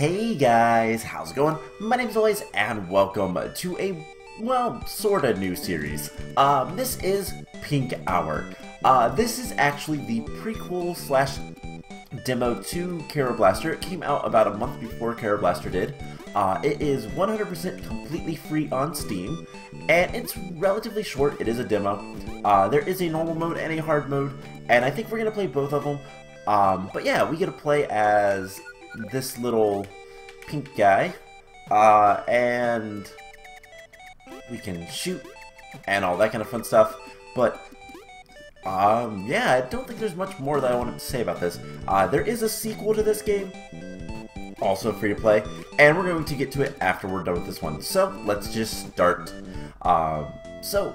Hey guys, how's it going? My name's Always, and welcome to a, well, sorta new series. Um, this is Pink Hour. Uh, this is actually the prequel slash demo to Kero Blaster. It came out about a month before Kero Blaster did. Uh, it is 100% completely free on Steam, and it's relatively short. It is a demo. Uh, there is a normal mode and a hard mode, and I think we're going to play both of them. Um, but yeah, we get to play as this little pink guy, uh, and we can shoot and all that kind of fun stuff. But um, yeah, I don't think there's much more that I wanted to say about this. Uh, there is a sequel to this game, also free to play, and we're going to get to it after we're done with this one. So let's just start. Um, so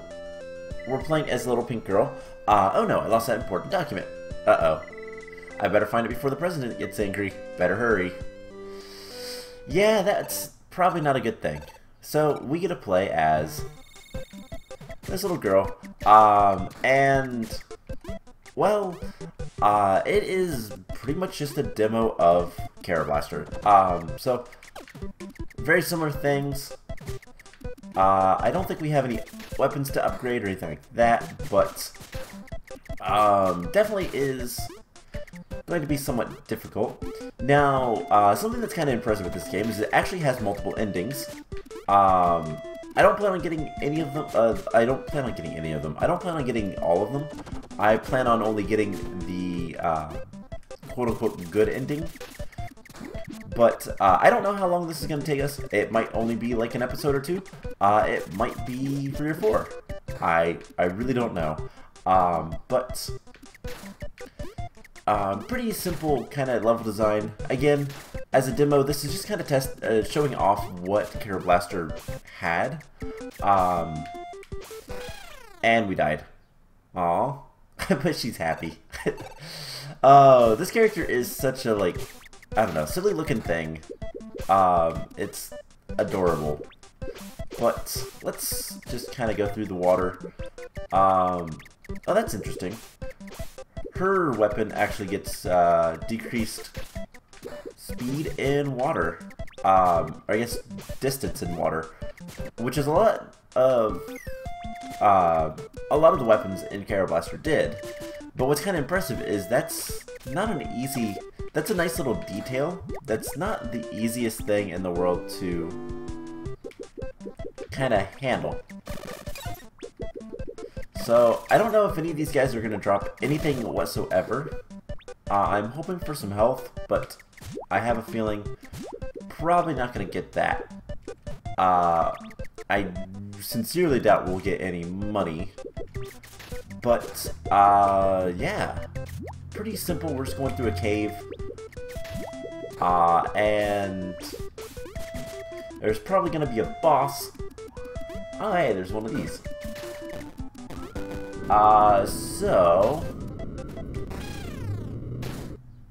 we're playing as a little pink girl. Uh, oh no, I lost that important document. Uh-oh. I better find it before the president gets angry. Better hurry. Yeah, that's probably not a good thing. So, we get to play as this little girl. Um, and, well, uh, it is pretty much just a demo of Kero Blaster. Um, so, very similar things. Uh, I don't think we have any weapons to upgrade or anything like that, but um, definitely is going to be somewhat difficult. Now, uh, something that's kind of impressive with this game is it actually has multiple endings. Um, I don't plan on getting any of them. Uh, I don't plan on getting any of them. I don't plan on getting all of them. I plan on only getting the uh, quote-unquote good ending. But uh, I don't know how long this is going to take us. It might only be like an episode or two. Uh, it might be three or four. I I really don't know. Um, but um, pretty simple kind of level design. Again, as a demo, this is just kind of test uh, showing off what Kero Blaster had. Um, and we died. Aw. but she's happy. oh, this character is such a, like, I don't know, silly looking thing. Um, it's adorable. But let's just kind of go through the water. Um, oh, that's interesting her weapon actually gets uh, decreased speed in water. Um, I guess distance in water, which is a lot of uh, a lot of the weapons in Kero Blaster did. But what's kind of impressive is that's not an easy. That's a nice little detail. That's not the easiest thing in the world to kind of handle. So, I don't know if any of these guys are going to drop anything whatsoever. Uh, I'm hoping for some health, but I have a feeling probably not going to get that. Uh, I sincerely doubt we'll get any money. But, uh, yeah. Pretty simple. We're just going through a cave. Uh, and there's probably going to be a boss. Oh, hey, there's one of these. Uh, so...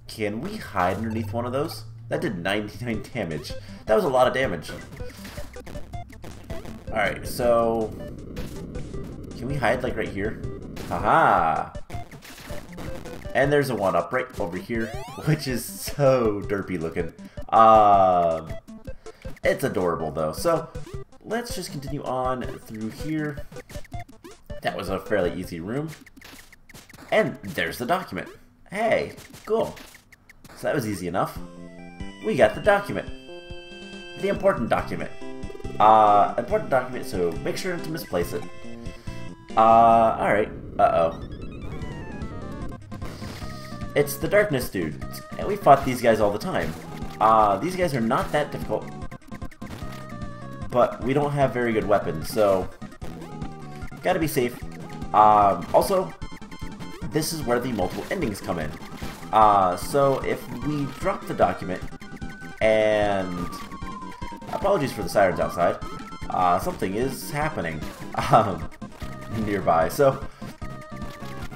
Can we hide underneath one of those? That did 99 damage. That was a lot of damage. Alright, so... Can we hide, like, right here? Haha! And there's a one-up right over here, which is so derpy looking. Um, it's adorable, though. So, let's just continue on through here. That was a fairly easy room. And there's the document. Hey, cool. So that was easy enough. We got the document. The important document. Uh, important document, so make sure not to misplace it. Uh, alright. Uh-oh. It's the Darkness dude, and we fought these guys all the time. Uh, these guys are not that difficult, but we don't have very good weapons, so Gotta be safe. Um, also, this is where the multiple endings come in. Uh, so if we drop the document, and apologies for the sirens outside, uh, something is happening um, nearby. So,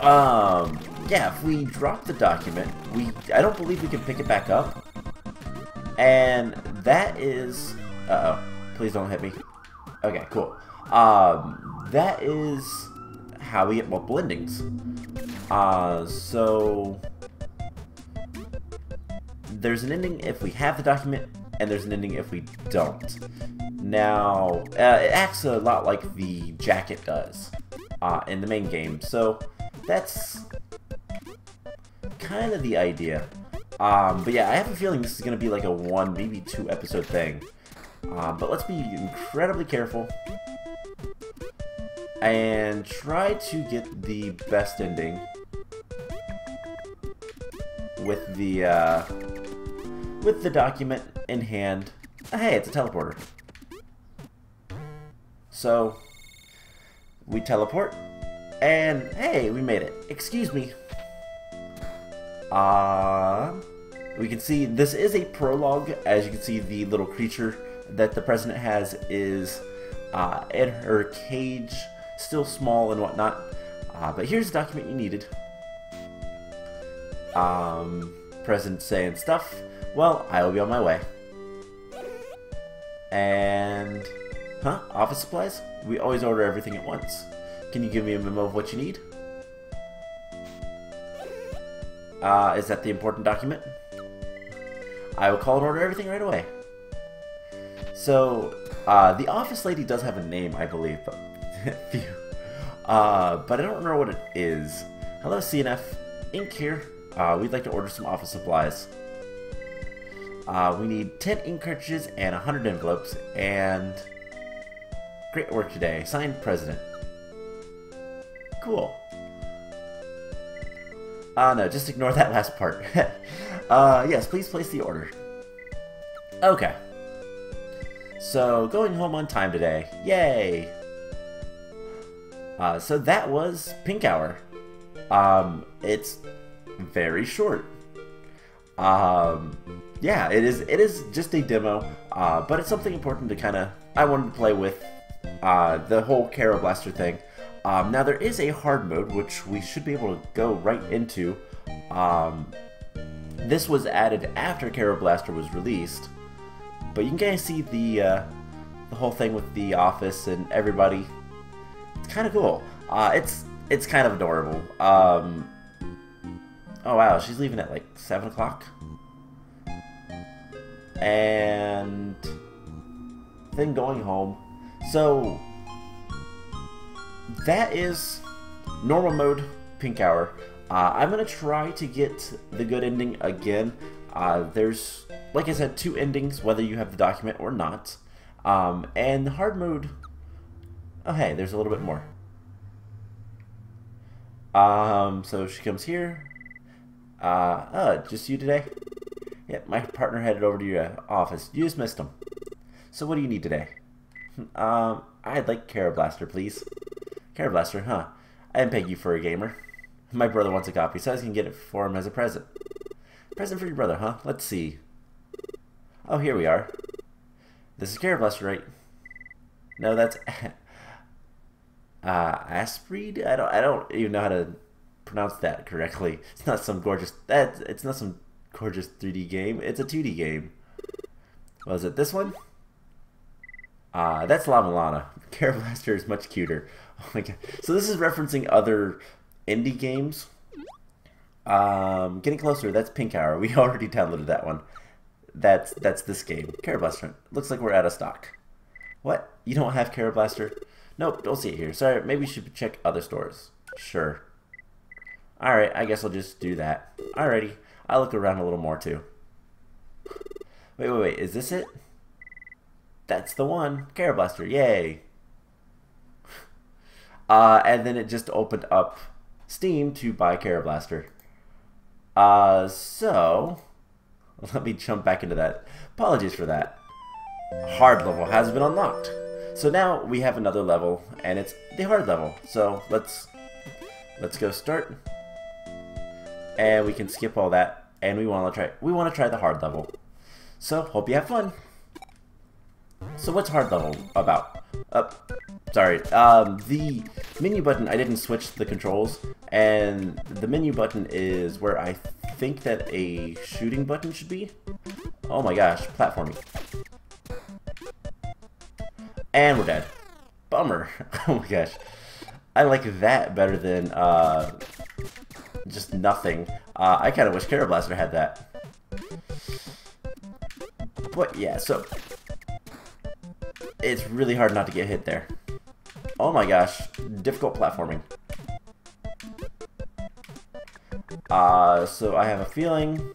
um, yeah, if we drop the document, we I don't believe we can pick it back up, and that is, uh oh, please don't hit me. Okay, cool. Um, that is how we get more endings. Uh, so there's an ending if we have the document and there's an ending if we don't. Now, uh, it acts a lot like the jacket does uh, in the main game, so that's kind of the idea. Um, but yeah, I have a feeling this is going to be like a one, maybe two episode thing. Um, but let's be incredibly careful and try to get the best ending with the uh, with the document in hand. Hey, it's a teleporter. So we teleport, and hey, we made it. Excuse me. Uh, we can see this is a prologue. As you can see, the little creature that the president has is uh, in her cage, still small and whatnot. Uh, but here's the document you needed. Um, president saying stuff. Well, I will be on my way. And, huh? Office supplies? We always order everything at once. Can you give me a memo of what you need? Uh, is that the important document? I will call and order everything right away. So, uh, the office lady does have a name, I believe, but. Uh, but I don't remember what it is. Hello, CNF. Ink here. Uh, we'd like to order some office supplies. Uh, we need 10 ink cartridges and 100 envelopes, and great work today. Signed, President. Cool. Uh, no, just ignore that last part. uh, yes, please place the order. Okay. So, going home on time today. Yay! Uh, so that was Pink Hour. Um, it's very short. Um, yeah, it is. It is just a demo, uh, but it's something important to kind of. I wanted to play with uh, the whole Kero Blaster thing. Um, now there is a hard mode which we should be able to go right into. Um, this was added after Kero Blaster was released, but you can kind of see the uh, the whole thing with the office and everybody. It's kind of cool. Uh, it's it's kind of adorable. Um, oh wow, she's leaving at like seven o'clock, and then going home. So that is normal mode pink hour. Uh, I'm gonna try to get the good ending again. Uh, there's, like I said, two endings, whether you have the document or not. Um, and hard mode, oh hey, there's a little bit more. Um, so she comes here. Uh, oh, just you today? Yep, my partner headed over to your office. You just missed him. So what do you need today? um, I'd like Kero Blaster, please. Kero Blaster, huh? I didn't peg you for a gamer. My brother wants a copy, so I can get it for him as a present. Present for your brother, huh? Let's see. Oh, here we are. This is Blaster, right? No, that's uh, Aspreed. I don't. I don't even know how to pronounce that correctly. It's not some gorgeous. That it's not some gorgeous 3D game. It's a 2D game. Was it this one? Uh, that's Lava Lana. Kero Blaster is much cuter. Oh my god. So this is referencing other indie games. Um, getting closer. That's Pink Hour. We already downloaded that one. That's that's this game. Kero Blaster. Looks like we're out of stock. What? You don't have Kero Blaster? Nope, don't see it here. Sorry, maybe you should check other stores. Sure. Alright, I guess I'll just do that. Alrighty. I'll look around a little more too. Wait, wait, wait. Is this it? That's the one. Kero Blaster. Yay. Uh, and then it just opened up Steam to buy Kero Blaster. Uh, so, let me jump back into that. Apologies for that. Hard level has been unlocked. So now we have another level, and it's the hard level. So let's let's go start, and we can skip all that, and we want to try we want to try the hard level. So hope you have fun. So what's hard level about? Uh, sorry, um, the menu button, I didn't switch the controls, and the menu button is where I think that a shooting button should be. Oh my gosh, platforming. And we're dead. Bummer. oh my gosh. I like that better than, uh, just nothing. Uh, I kind of wish Kero Blaster had that. but yeah, so it's really hard not to get hit there. Oh my gosh, difficult platforming. Uh, so I have a feeling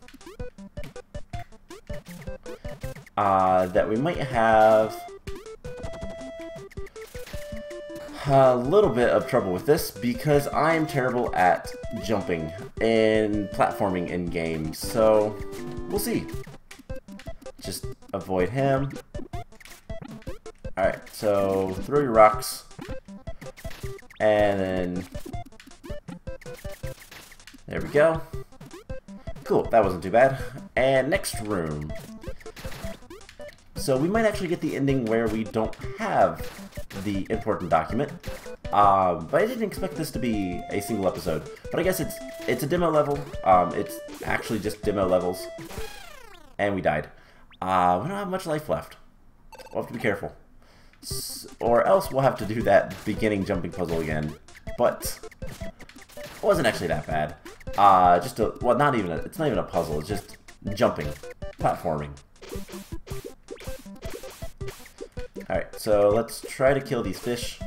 uh, that we might have a little bit of trouble with this because I am terrible at jumping and platforming in games, so we'll see. Just avoid him. Alright, so throw your rocks. And then... There we go. Cool, that wasn't too bad. And next room. So we might actually get the ending where we don't have the important document. Um, but I didn't expect this to be a single episode. But I guess it's it's a demo level. Um, it's actually just demo levels. And we died. Uh, we don't have much life left. We'll have to be careful. S or else we'll have to do that beginning jumping puzzle again. But it wasn't actually that bad. Uh, just a, well, not even a, it's not even a puzzle, it's just jumping, platforming. Alright, so let's try to kill these fish.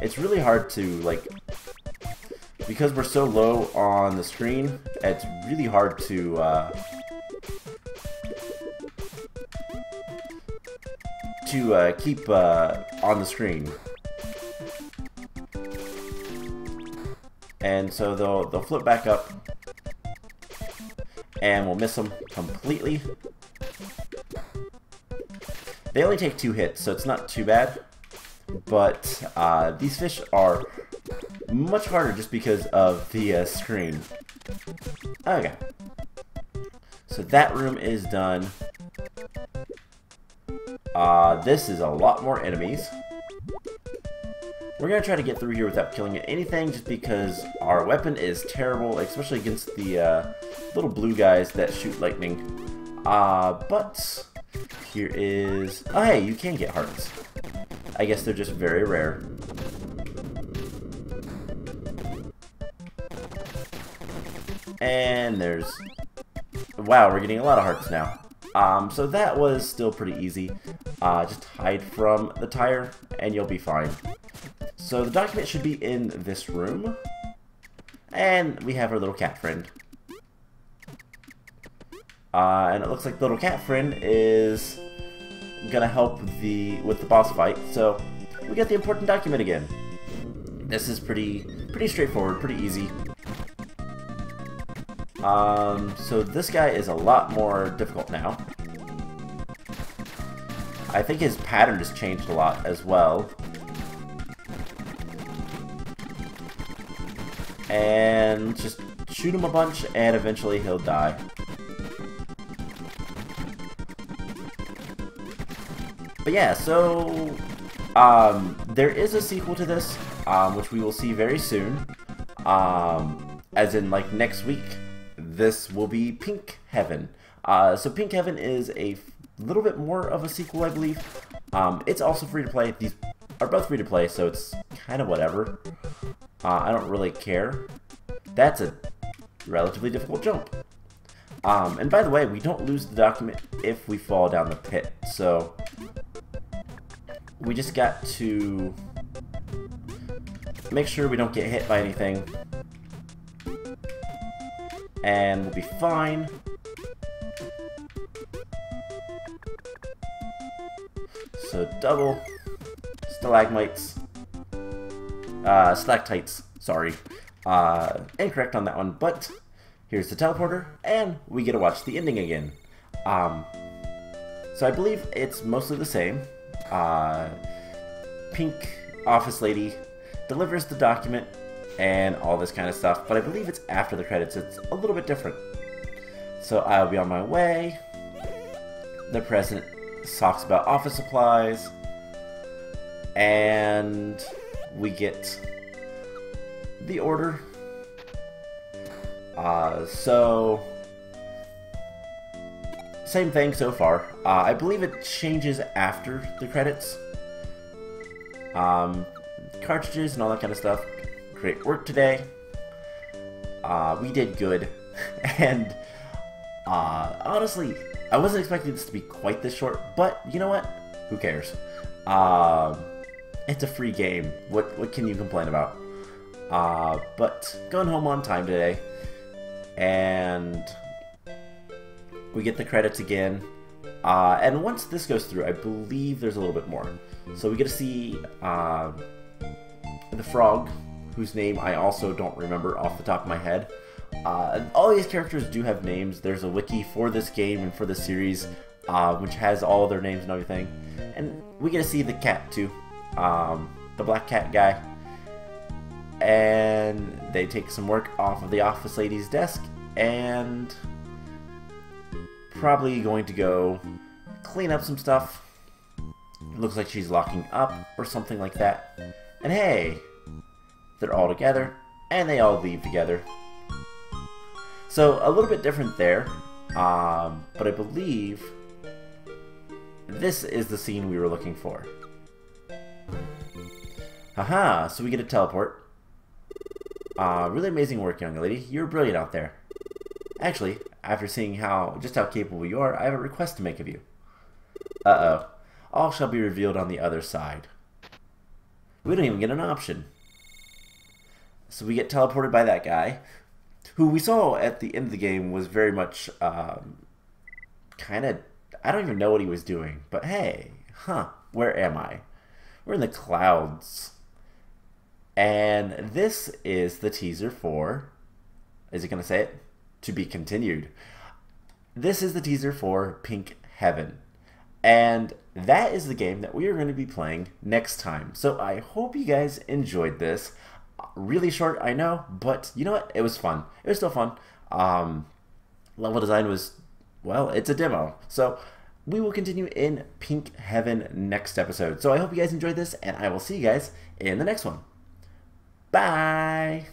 It's really hard to, like, because we're so low on the screen, it's really hard to, uh, to uh, keep uh, on the screen. And so they'll, they'll flip back up, and we'll miss them completely. They only take two hits, so it's not too bad. But uh, these fish are much harder just because of the uh, screen. Okay. So that room is done. Uh, this is a lot more enemies. We're going to try to get through here without killing anything just because our weapon is terrible, especially against the uh, little blue guys that shoot lightning. Uh, but here is... Oh, hey, you can get hearts. I guess they're just very rare. And there's... Wow, we're getting a lot of hearts now. Um, so that was still pretty easy. Uh, just hide from the tire, and you'll be fine. So the document should be in this room. And we have our little cat friend. Uh, and it looks like the little cat friend is gonna help the with the boss fight. So we get the important document again. This is pretty pretty straightforward, pretty easy. Um, so this guy is a lot more difficult now. I think his pattern has changed a lot as well. And just shoot him a bunch and eventually he'll die. But yeah, so um, there is a sequel to this, um, which we will see very soon. Um, as in, like, next week, this will be Pink Heaven. Uh, so Pink Heaven is a little bit more of a sequel, I believe. Um, it's also free to play. These are both free to play, so it's kind of whatever. Uh, I don't really care. That's a relatively difficult jump. Um, and by the way, we don't lose the document if we fall down the pit, so we just got to make sure we don't get hit by anything. And we'll be fine. So double stalagmites, uh, stalactites, sorry. Uh, incorrect on that one, but here's the teleporter, and we get to watch the ending again. Um, so I believe it's mostly the same uh, pink office lady delivers the document and all this kind of stuff, but I believe it's after the credits. It's a little bit different. So I'll be on my way. The president talks about office supplies, and we get the order. Uh, so same thing so far. Uh, I believe it changes after the credits. Um, cartridges and all that kind of stuff. Great work today. Uh, we did good. and Uh, honestly, I wasn't expecting this to be quite this short, but you know what? Who cares? Um, it's a free game. What what can you complain about? Uh, but going home on time today, and we get the credits again. Uh, and once this goes through, I believe there's a little bit more. So we get to see uh, the frog, whose name I also don't remember off the top of my head. Uh, all these characters do have names. There's a wiki for this game and for the series, uh, which has all their names and everything. And we get to see the cat too, um, the black cat guy. And they take some work off of the office lady's desk and probably going to go clean up some stuff. Looks like she's locking up or something like that. And hey, they're all together and they all leave together. So a little bit different there, um, but I believe this is the scene we were looking for. Haha, so we get a teleport. Uh, really amazing work, young lady. You're brilliant out there. Actually, after seeing how just how capable you are, I have a request to make of you. Uh-oh. All shall be revealed on the other side. We don't even get an option. So we get teleported by that guy, who we saw at the end of the game was very much um, kind of I don't even know what he was doing, but hey, huh, where am I? We're in the clouds. And this is the teaser for is it going to say it? To be continued. This is the teaser for Pink Heaven. And that is the game that we are going to be playing next time. So I hope you guys enjoyed this really short, I know, but you know what? It was fun. It was still fun. Um, level design was, well, it's a demo. So we will continue in Pink Heaven next episode. So I hope you guys enjoyed this, and I will see you guys in the next one. Bye!